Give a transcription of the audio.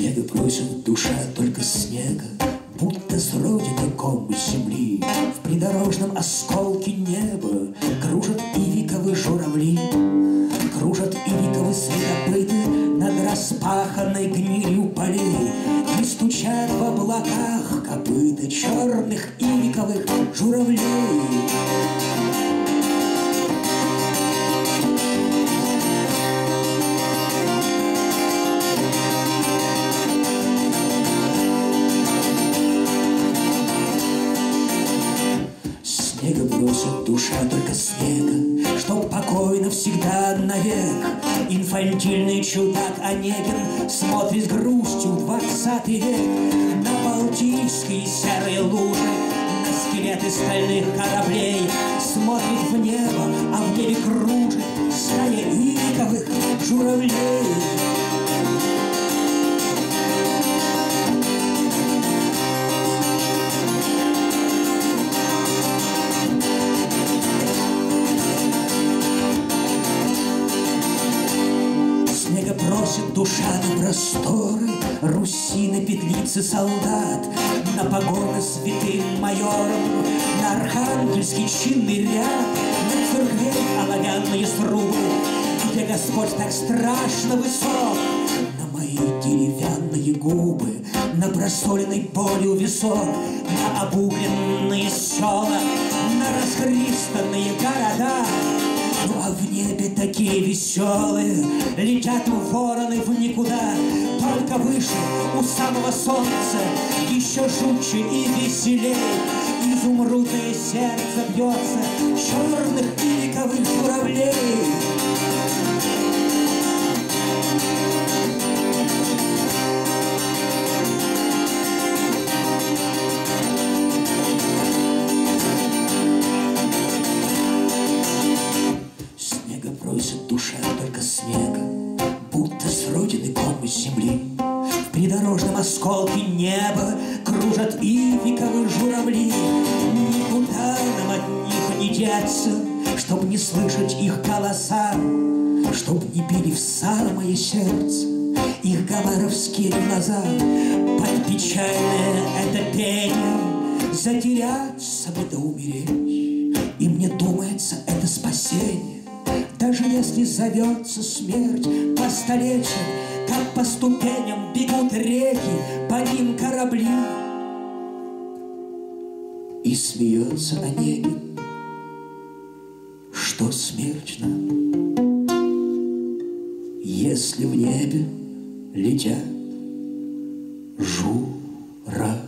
Снега просит душа только снега, Будто с родины ком земли. В придорожном осколке неба Кружат и ивиковы журавли, Кружат и ивиковы следопыты Над распаханной гнилью полей И стучат в облаках копыта Черных и вековых журавлей. Душа только снега, Чтоб покойно всегда навек. Инфантильный чудак Онегин Смотрит с грустью двадцатый век На Балтийские серые лужи, На скелеты стальных кораблей. Смотрит в небо, а в небе кружит Стая ириковых журавлей. Душа на просторы Руси на петлицы солдат На погоны святым майором На архангельский чинный ряд На церквей оловянные срубы. Где Господь так страшно высок На мои деревянные губы На просоленной поле весок На обугленные села На расхристанные города такие веселые. Летят вороны в никуда Только выше, у самого солнца. Еще жутче и веселей. Изумрудное сердце бьется Черных пиковых журавлей просит душа только снега, Будто с родины ком из земли. В придорожном осколке неба Кружат ивиковые журавли. Никуда нам от них не деться, Чтоб не слышать их голоса, Чтоб не били в самое сердце Их гаваровские глаза. Под печальное это пение Затеряться бы да умереть. И мне думается, это спасение. Даже если зовется смерть по столетиям, Как по ступеням бегут реки, по ним корабли. И смеется Онегин, что смерть нам, Если в небе летят журавли.